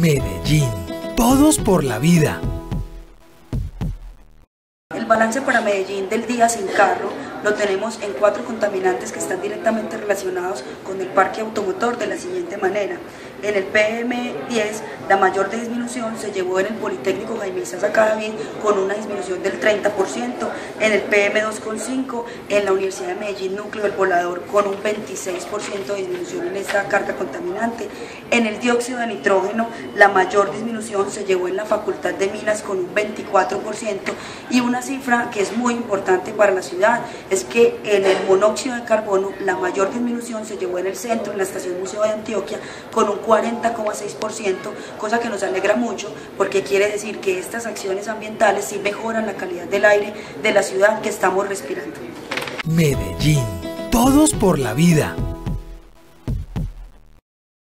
Medellín. Todos por la vida. El balance para Medellín del día sin carro lo tenemos en cuatro contaminantes que están directamente relacionados con el parque automotor de la siguiente manera. En el PM10 la mayor disminución se llevó en el Politécnico Jaime Isaza Cadavid con una disminución del 30%, en el PM2,5 en la Universidad de Medellín Núcleo del Volador con un 26% de disminución en esta carga contaminante, en el dióxido de nitrógeno la mayor disminución se llevó en la Facultad de Minas con un 24% y una cifra que es muy importante para la ciudad es que en el monóxido de carbono la mayor disminución se llevó en el centro, en la estación Museo de Antioquia, con un 40,6%, cosa que nos alegra mucho porque quiere decir que estas acciones ambientales sí mejoran la calidad del aire de la ciudad que estamos respirando. Medellín. Todos por la vida.